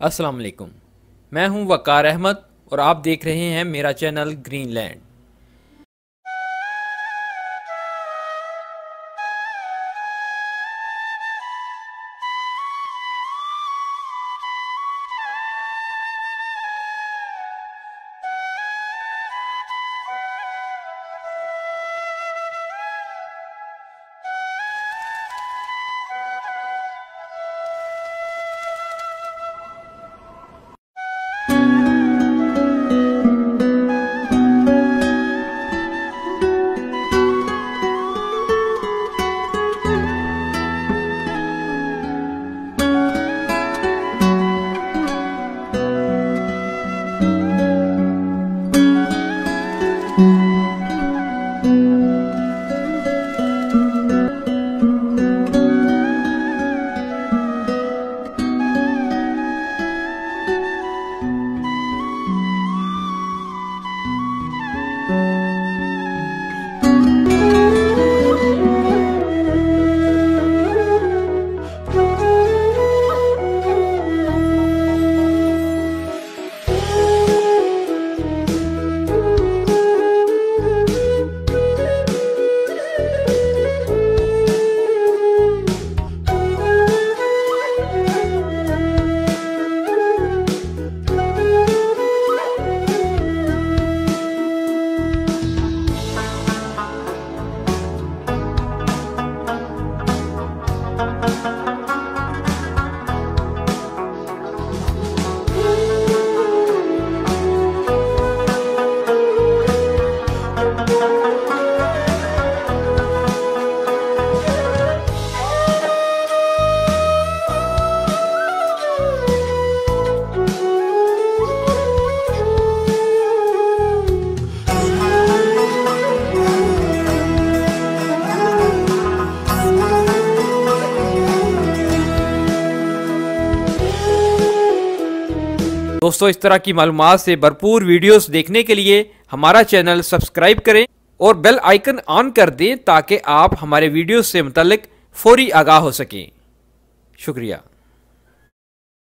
अस्सलाम मैं हूँ वकार अहमद और आप देख रहे हैं मेरा चैनल ग्रीनलैंड। दोस्तों, इस तरह की मालूम से भरपूर वीडियोस देखने के लिए हमारा चैनल सब्सक्राइब करें और बेल आइकन ऑन कर दें ताकि आप हमारे वीडियोस से मुतलक फौरी आगाह हो सकें। शुक्रिया।